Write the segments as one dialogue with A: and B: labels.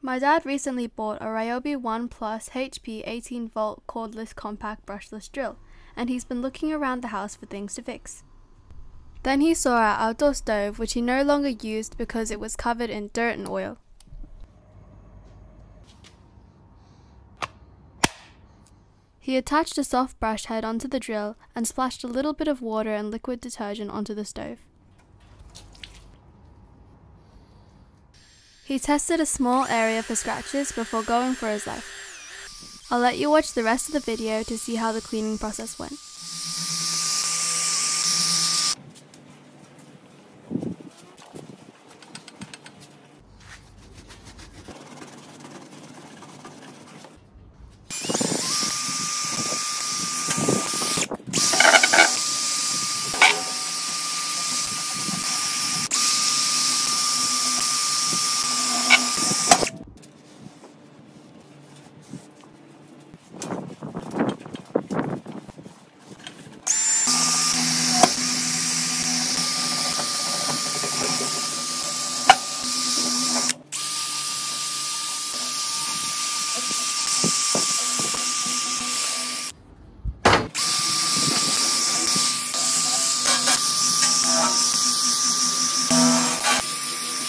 A: My dad recently bought a Ryobi One Plus HP 18 volt cordless compact brushless drill, and he's been looking around the house for things to fix. Then he saw our outdoor stove, which he no longer used because it was covered in dirt and oil. He attached a soft brush head onto the drill and splashed a little bit of water and liquid detergent onto the stove. He tested a small area for scratches before going for his life. I'll let you watch the rest of the video to see how the cleaning process went.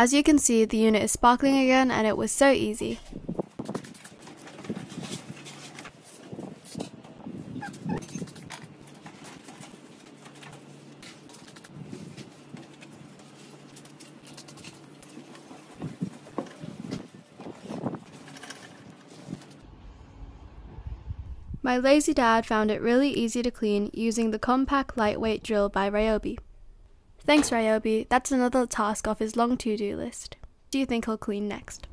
A: As you can see, the unit is sparkling again and it was so easy. My lazy dad found it really easy to clean using the compact lightweight drill by Ryobi. Thanks Ryobi, that's another task off his long to-do list. Do you think he'll clean next?